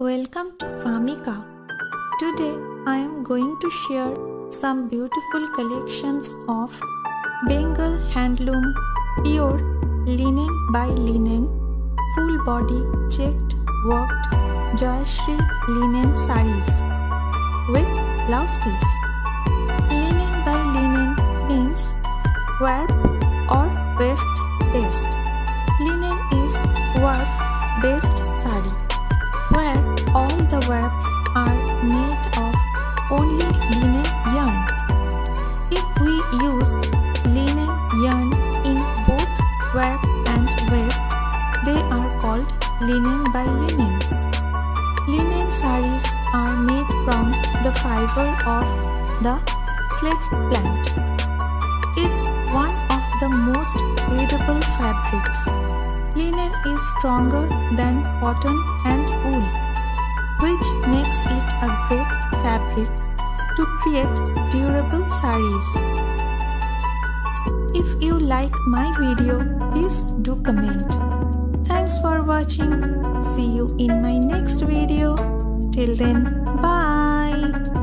Welcome to Vamika. Today I am going to share some beautiful collections of Bengal handloom pure linen by linen full body checked worked Jayashree linen saris with blouse piece. Linen by linen means warp or weft based. Linen is warp based sari where all the warps are made of only linen yarn. If we use linen yarn in both warp and weft, they are called linen by linen. Linen saris are made from the fiber of the flax plant. It's one of the most breathable fabrics. Linen is stronger than cotton and which makes it a great fabric to create durable saris. If you like my video, please do comment. Thanks for watching. See you in my next video. Till then, bye.